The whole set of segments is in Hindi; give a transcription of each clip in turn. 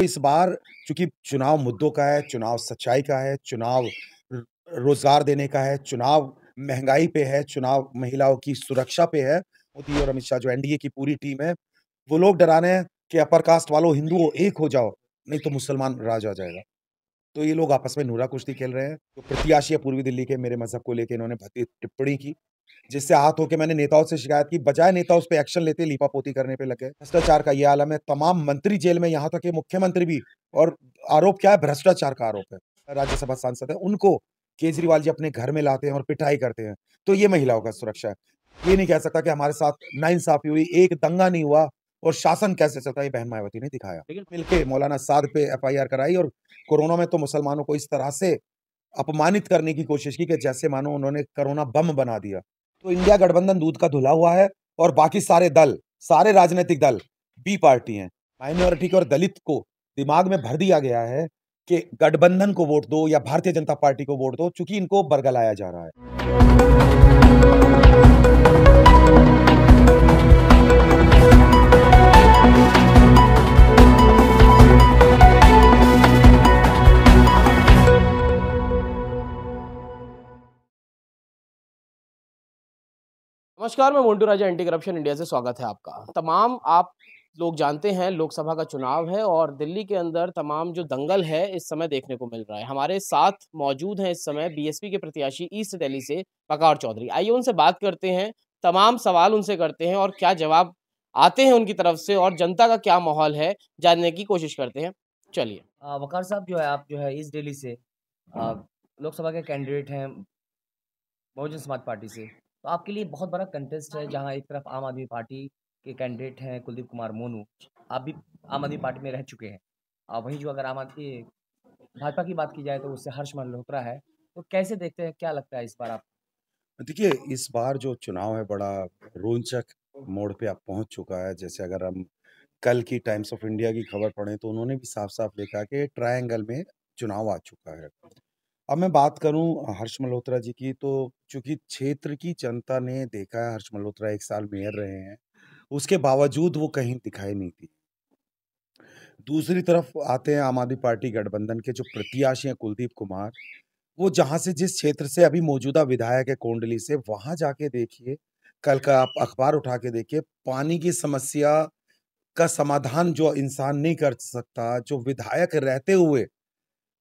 तो इस बार चूँकि चुनाव मुद्दों का है, चुनाव सच्चाई का है, चुनाव रोज़गार देने का है, चुनाव महँगाई पे है, चुनाव महिलाओं की सुरक्षा पे है, मोदी और अमित शाह जो एनडीए की पूरी टीम है, वो लोग डरा रहे हैं कि अपर कास्ट वालों हिंदुओं एक हो जाओ, नहीं तो मुसलमान राज आ जाएगा। तो ये लोग आपस में नूरा कुश्ती खेल रहे हैं। तो प्रत्याशी है पूर्वी दिल्ली के, मेरे मज़हब को लेकर इन्होंने भद्दी टिप्पणी की। जिससे हाथ होकर मैंने नेताओं से शिकायत की बजाय नेता उस पर एक्शन लेते लीपापोती करने पे लगे। भ्रष्टाचार का यह आलम है तमाम मंत्री जेल में यहाँ तक कि मुख्यमंत्री भी और आरोप क्या है भ्रष्टाचार का आरोप है। राज्यसभा सांसद है उनको केजरीवाल जी अपने घर में लाते हैं और पिटाई करते हैं तो ये महिलाओं का सुरक्षा है। ये नहीं कह सकता कि हमारे साथ नाइंसाफी हुई एक दंगा नहीं हुआ और शासन कैसे चलता है बहन मायावती ने दिखाया। लेकिन मिलके मौलाना साद पे एफआईआर कराई और कोरोना में तो मुसलमानों को इस तरह से अपमानित करने की कोशिश की कि जैसे मानो उन्होंने कोरोना बम बना दिया। तो इंडिया गठबंधन दूध का धुला हुआ है और बाकी सारे दल, सारे राजनीतिक दल बी पार्टी हैं। माइनॉरिटी के और दलित को दिमाग में भर दिया गया है कि गठबंधन को वोट दो या भारतीय जनता पार्टी को वोट दो, चूँकि इनको बरगलाया जा रहा है। नमस्कार, मैं Montu Raja anti corruption India से स्वागत है आपका। तमाम आप लोग जानते हैं लोकसभा का चुनाव है और दिल्ली के अंदर तमाम जो दंगल है इस समय देखने को मिल रहा है। हमारे साथ मौजूद हैं इस समय बीएसपी के प्रत्याशी ईस्ट दिल्ली से पकावर चौधरी। आइए उनसे बात करते हैं, तमाम सवाल उनसे करते हैं और क्या जवाब आते हैं उनकी तरफ़ से और जनता का क्या माहौल है, जानने की कोशिश करते हैं। चलिए। वकार साहब जो है, आप जो है ईस्ट दिल्ली से लोकसभा के कैंडिडेट हैं बहुजन समाज पार्टी से। तो आपके लिए बहुत बड़ा कंटेस्ट है, जहाँ एक तरफ़ आम आदमी पार्टी के कैंडिडेट हैं कुलदीप कुमार मोनू। आप भी आम आदमी पार्टी में रह चुके हैं। और वहीं जो अगर आम आदमी, भाजपा की बात की जाए तो उससे हर्ष मल्होत्रा है। तो कैसे देखते हैं, क्या लगता है इस बार आप? देखिए, इस बार जो चुनाव है, बड़ा रोचक मोड़ पे आप पहुँच चुका है। जैसे अगर हम कल की टाइम्स ऑफ़ इंडिया की खबर पढ़ें तो उन्होंने भी साफ़ साफ़ लिखा कि ट्रायंगल में चुनाव आ चुका है। अब मैं बात करूँ हर्ष मल्होत्रा जी की तो चूँकि क्षेत्र की जनता ने देखा है, हर्ष मल्होत्रा एक साल मेयर रहे हैं, उसके बावजूद वो कहीं दिखाई नहीं थी दूसरी तरफ़ आते हैं आम आदमी पार्टी गठबंधन के जो प्रत्याशी हैं कुलदीप कुमार, वो जहाँ से जिस क्षेत्र से अभी मौजूदा विधायक है कोंडली से, वहाँ जाके देखिए, कल का आप अखबार उठा के देखिए, पानी की समस्या का समाधान जो इंसान नहीं कर सकता, जो विधायक रहते हुए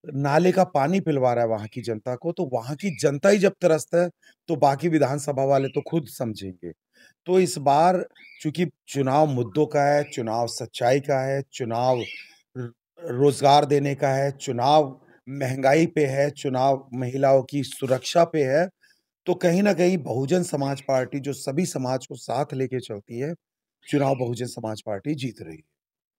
नाले का पानी पिलवा रहा है वहाँ की जनता को तो वहाँ की जनता ही जब तरसता है तो बाकी विधानसभा वाले तो खुद समझेंगे। तो इस बार चूँकि चुनाव मुद्दों का है, चुनाव सच्चाई का है, चुनाव रोज़गार देने का है, चुनाव महँगाई पे है, चुनाव महिलाओं की सुरक्षा पे है तो कहीं ना कहीं बहुजन समाज पार्टी जो सभी समाज को साथ लेके चलती है, चुनाव बहुजन समाज पार्टी जीत रही है।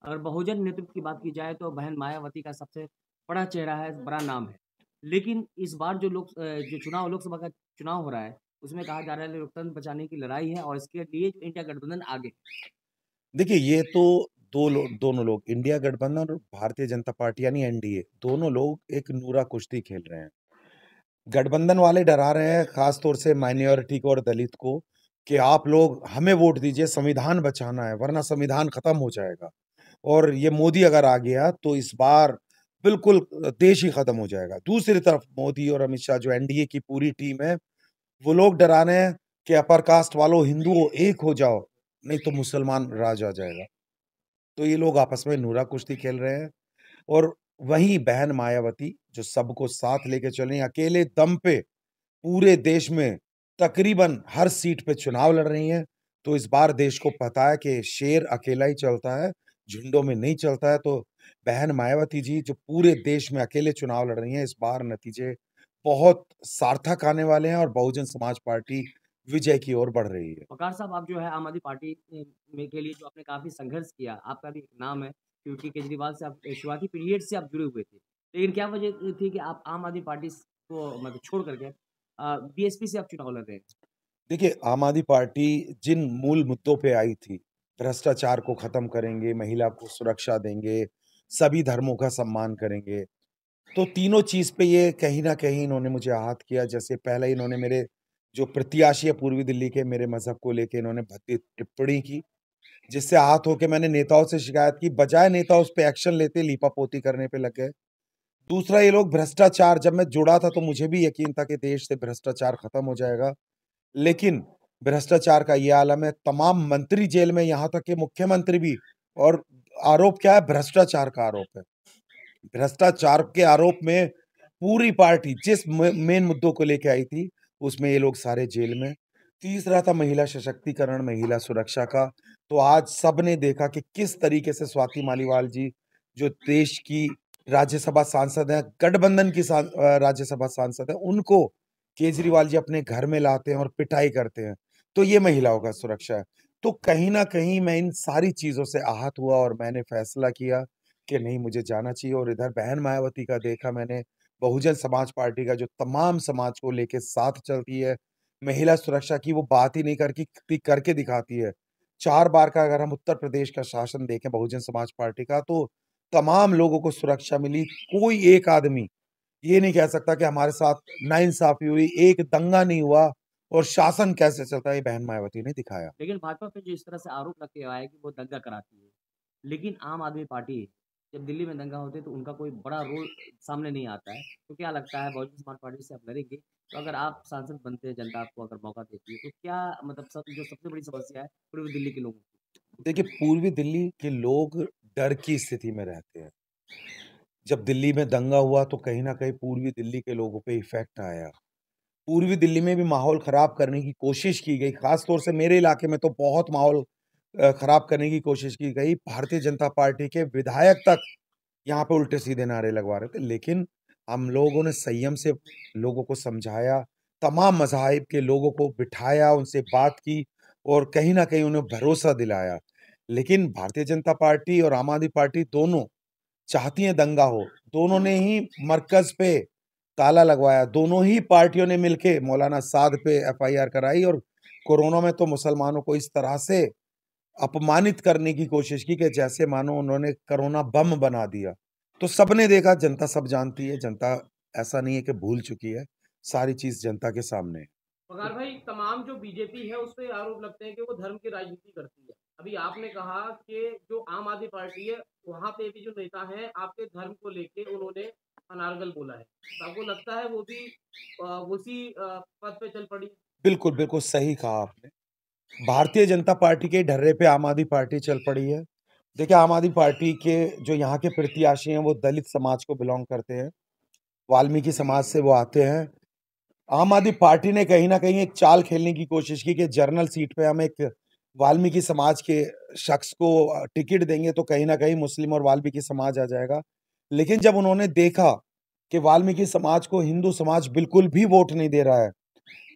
अगर बहुजन नेतृत्व की बात की जाए तो बहन मायावती का सबसे बड़ा चेहरा है बड़ा नाम है। लेकिन इस बार जो लोक जो चुनाव लोकसभा का चुनाव हो रहा है उसमें कहा जा रहा है लोकतंत्र बचाने की लड़ाई है और इसके लिए इंडिया गठबंधन आगे देखिए ये तो दो लो, दोनों लोग इंडिया गठबंधन और भारतीय जनता पार्टी यानी एनडीए दोनों लोग एक नूरा कुश्ती खेल रहे हैं। गठबंधन वाले डरा रहे हैं खास तौर से माइनॉरिटी को और दलित को कि आप लोग हमें वोट दीजिए संविधान बचाना है वरना संविधान खत्म हो जाएगा। और ये मोदी अगर आ गया तो इस बार बिल्कुल देश ही खत्म हो जाएगा। दूसरी तरफ़ मोदी और अमित शाह, जो एनडीए की पूरी टीम है, वो लोग डरा रहे हैं कि अपर कास्ट वालों, हिंदुओं एक हो जाओ, नहीं तो मुसलमान राज आ जाएगा। तो ये लोग आपस में नूरा कुश्ती खेल रहे हैं और वहीं बहन मायावती, जो सबको साथ लेके चल रही अकेले दम पे पूरे देश में तकरीबन हर सीट पे चुनाव लड़ रही हैं। तो इस बार देश को पता है कि शेर अकेला ही चलता है, झुंडों में नहीं चलता है तो बहन मायावती जी जो पूरे देश में अकेले चुनाव लड़ रही हैं इस बार नतीजे बहुत सार्थक आने वाले हैं और बहुजन समाज पार्टी विजय की ओर बढ़ रही है। वकार साहब आप जो है आम आदमी पार्टी में के लिए जो आपने काफ़ी संघर्ष किया आपका भी नाम है क्योंकि केजरीवाल से आप शुरुआती पीरियड से आप जुड़े हुए थे लेकिन क्या वजह थी कि आप आम आदमी पार्टी को मतलब छोड़ करके बीएसपी से आप चुनाव लड़ रहे हैं। देखिए आम आदमी पार्टी जिन मूल मुद्दों पे आई थी भ्रष्टाचार को खत्म करेंगे महिला को सुरक्षा देंगे सभी धर्मों का सम्मान करेंगे तो तीनों चीज़ पे ये कहीं ना कहीं इन्होंने मुझे आहत किया जैसे पहले इन्होंने मेरे जो प्रत्याशी है पूर्वी दिल्ली के मेरे मज़हब को लेके इन्होंने भद्दी टिप्पणी की जिससे आहत होके मैंने नेताओं से शिकायत की, बजाय नेता उस पे एक्शन लेते, लीपापोती करने पे लग गए। दूसरा ये लोग भ्रष्टाचार जब मैं जुड़ा था तो मुझे भी यकीन था कि देश से भ्रष्टाचार खत्म हो जाएगा। लेकिन भ्रष्टाचार का ये आलम है, तमाम मंत्री जेल में, यहाँ तक कि मुख्यमंत्री भी और आरोप क्या है? भ्रष्टाचार का आरोप है। भ्रष्टाचार के आरोप में पूरी पार्टी जिस मेन मुद्दों को लेके आई थी, उसमें ये लोग सारे जेल में। तीसरा था महिला सशक्तिकरण, महिला सुरक्षा का, तो आज सबने देखा कि किस तरीके से स्वाति मालीवाल जी, जो देश की राज्यसभा सांसद हैं, गठबंधन की राज्यसभा सांसद हैं, उनको केजरीवाल जी अपने घर में लाते हैं और पिटाई करते हैं। तो ये महिलाओं का सुरक्षा है। तो कहीं ना कहीं मैं इन सारी चीज़ों से आहत हुआ और मैंने फैसला किया कि नहीं मुझे जाना चाहिए और इधर बहन मायावती का देखा मैंने, बहुजन समाज पार्टी का जो तमाम समाज को लेके साथ चलती है, महिला सुरक्षा की वो बात ही नहीं करकी करके दिखाती है। चार बार का अगर हम उत्तर प्रदेश का शासन देखें बहुजन समाज पार्टी का तो तमाम लोगों को सुरक्षा मिली। कोई एक आदमी ये नहीं कह सकता कि हमारे साथ नाइंसाफ़ी हुई, एक दंगा नहीं हुआ और शासन कैसे चलता है, ये बहन मायावती ने दिखाया। लेकिन भाजपा पे जो इस तरह से आरोप लग आया है कि वो दंगा कराती है। लेकिन आम आदमी पार्टी जब दिल्ली में दंगा होते तो उनका कोई बड़ा रोल सामने नहीं आता है। तो क्या लगता है बहुजन समाज पार्टी से आप लड़ेंगे, तो अगर आप सांसद बनते हैं, जनता आपको अगर मौका देती है, तो क्या मतलब सब जो सबसे बड़ी समस्या है पूर्वी दिल्ली के लोगों की? देखिए, पूर्वी दिल्ली के लोग डर की स्थिति में रहते हैं। जब दिल्ली में दंगा हुआ तो कहीं ना कहीं पूर्वी दिल्ली के लोगों पे इफ़ेक्ट आया। पूर्वी दिल्ली में भी माहौल ख़राब करने की कोशिश की गई, ख़ास तौर से मेरे इलाके में तो बहुत माहौल ख़राब करने की कोशिश की गई। भारतीय जनता पार्टी के विधायक तक यहाँ पे उल्टे-सीधे नारे लगवा रहे थे, लेकिन हम लोगों ने संयम से लोगों को समझाया, तमाम मजाहब के लोगों को बिठाया, उनसे बात की और कहीं ना कहीं उन्हें भरोसा दिलाया। लेकिन भारतीय जनता पार्टी और आम आदमी पार्टी दोनों चाहती हैं दंगा हो। दोनों ने ही मरकज़ पे ताला लगवाया, दोनों ही पार्टियों ने मिलके मौलाना साद पे एफआईआर कराई और कोरोना में तो मुसलमानों को इस तरह से अपमानित करने की कोशिश की कि जैसे मानो उन्होंने कोरोना बम बना दिया। तो सबने देखा, जनता सब जानती है, जनता ऐसा नहीं है कि भूल चुकी है, सारी चीज़ जनता के सामने। भाई, तमाम जो बीजेपी है, उसपे आरोप लगते हैं कि वो धर्म की राजनीति करती है। अभी आपने कहा कि जो आम आदमी पार्टी है, वहाँ पे भी जो नेता है आपके धर्म को लेके उन्होंने अनारगल बोला है। तो आपको लगता है वो भी उसी पथ पे चल पड़ी? बिल्कुल, बिल्कुल सही कहा आपने। भारतीय जनता पार्टी के ढर्रे पे आम आदमी पार्टी चल पड़ी है। देखिए, आम आदमी पार्टी के जो यहाँ के प्रत्याशी हैं, वो दलित समाज को बिलॉन्ग करते हैं। वाल्मीकि समाज से वो आते हैं। आम आदमी पार्टी ने कहीं ना कहीं एक चाल खेलने की कोशिश की कि जनरल सीट पे हम एक वाल्मीकि समाज के शख्स को टिकट देंगे तो कहीं ना कहीं मुस्लिम और वाल्मीकि समाज आ जाएगा। लेकिन जब उन्होंने देखा कि वाल्मीकि समाज को हिंदू समाज बिल्कुल भी वोट नहीं दे रहा है,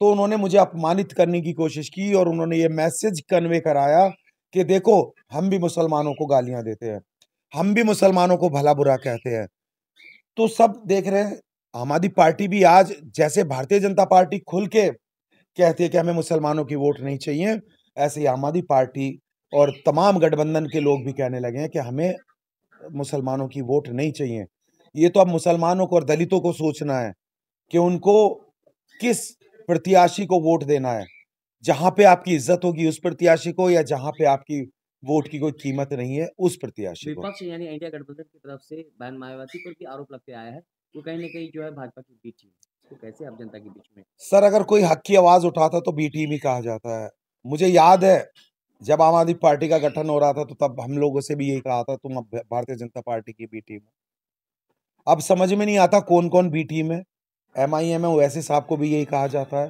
तो उन्होंने मुझे अपमानित करने की कोशिश की और उन्होंने ये मैसेज कन्वे कराया कि देखो, हम भी मुसलमानों को गालियाँ देते हैं, हम भी मुसलमानों को भला-बुरा कहते हैं। तो सब देख रहे हैं, आम आदमी पार्टी भी आज जैसे भारतीय जनता पार्टी खुल के कहती है कि हमें मुसलमानों की वोट नहीं चाहिए, ऐसे ही आम आदमी पार्टी और तमाम गठबंधन के लोग भी कहने लगे हैं कि हमें मुसलमानों की वोट नहीं चाहिए। ये तो अब मुसलमानों को और दलितों को सोचना है कि उनको किस प्रत्याशी को वोट देना है। जहाँ पे आपकी इज़्ज़त होगी उस प्रत्याशी को या जहाँ पे आपकी वोट की कोई कीमत नहीं है, उस प्रत्याशी को। विपक्ष यानी इंडिया गठबंधन की तरफ़ से बहन मायावती पर भी आरोप लगते आया है, वो कहीं न कहीं जो है भाजपा की बी टीम तो कैसे आप जनता के बीच में? सर, अगर कोई हक की आवाज़ उठाता तो बी टीम ही कहा जाता है। मुझे याद है, जब आम आदमी पार्टी का गठन हो रहा था, तो तब हम लोगों से भी यही कहा था, तुम अब भारतीय जनता पार्टी की बी टीम। अब समझ में नहीं आता कौन-कौन बी टीम है। एम आई एम है, ओवैसी साहब को भी यही कहा जाता है,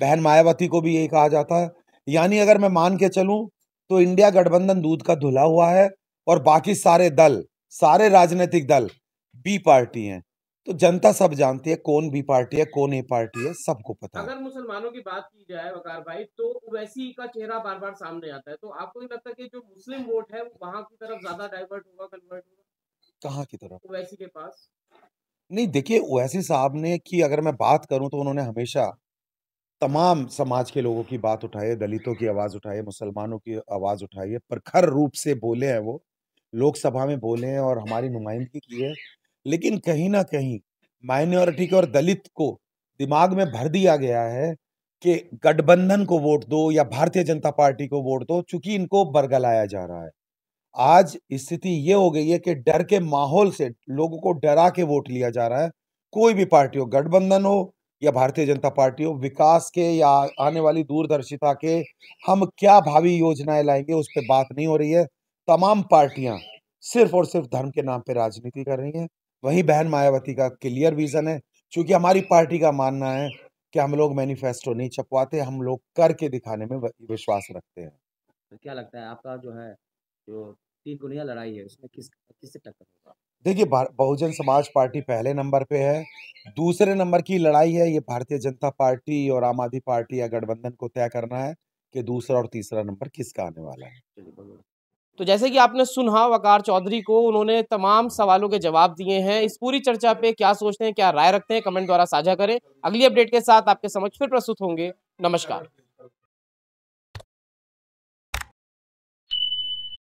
बहन मायावती को भी यही कहा जाता है। यानी अगर मैं मान के चलूँ, तो इंडिया गठबंधन दूध का धुला हुआ है और बाकी सारे दल, सारे राजनीतिक दल बी पार्टी हैं। तो जनता सब जानती है कौन बी पार्टी है, कौन ए पार्टी है, सबको पता है। अगर मुसलमानों की बात की जाए वकार भाई, तो ओवैसी का चेहरा बार-बार सामने आता है। तो आपको नहीं लगता कि जो मुस्लिम वोट है, वो वहाँ की तरफ़ ज़्यादा डाइवर्ट होगा, कन्वर्ट होगा? कहाँ की तरफ़? ओवैसी के पास? नहीं, देखिए ओवैसी साहब ने की अगर मैं बात करूँ तो उन्होंने हमेशा तमाम समाज के लोगों की बात उठाई है, दलितों की आवाज़ उठाई है, मुसलमानों की आवाज़ उठाई है, प्रखर रूप से बोले हैं वो। लोकसभा में बोले हैं और हमारी नुमाइंदगी की है। लेकिन कहीं ना कहीं माइनॉरिटी के और दलित को दिमाग में भर दिया गया है कि गठबंधन को वोट दो या भारतीय जनता पार्टी को वोट दो, चूँकि इनको बरगलाया जा रहा है। आज स्थिति ये हो गई है कि डर के माहौल से लोगों को डरा के वोट लिया जा रहा है। कोई भी पार्टी हो, गठबंधन हो या भारतीय जनता पार्टी हो, विकास के या आने वाली दूरदर्शिता के, हम क्या भावी योजनाएँ लाएँगे उस पर बात नहीं हो रही है। तमाम पार्टियाँ सिर्फ़ और सिर्फ़ धर्म के नाम पर राजनीति कर रही हैं। वहीं बहन मायावती का क्लियर विजन है। क्योंकि हमारी पार्टी का मानना है कि हम लोग मैनिफेस्टो नहीं छपवाते हम लोग करके दिखाने में विश्वास रखते हैं। तो क्या लगता है आपका जो है जो तीन गुनिया लड़ाई है उसमें किस किससे टक्कर होगा? देखिए बहुजन समाज पार्टी पहले नंबर पे है दूसरे नंबर की लड़ाई है ये भारतीय जनता पार्टी और आम आदमी पार्टी या गठबंधन को तय करना है कि दूसरा और तीसरा नंबर किसका आने वाला है। तो जैसे कि आपने सुना, वकार चौधरी को उन्होंने तमाम सवालों के जवाब दिए हैं। इस पूरी चर्चा पे क्या सोचते हैं, क्या राय रखते हैं, कमेंट द्वारा साझा करें। अगली अपडेट के साथ आपके समक्ष फिर प्रस्तुत होंगे। नमस्कार।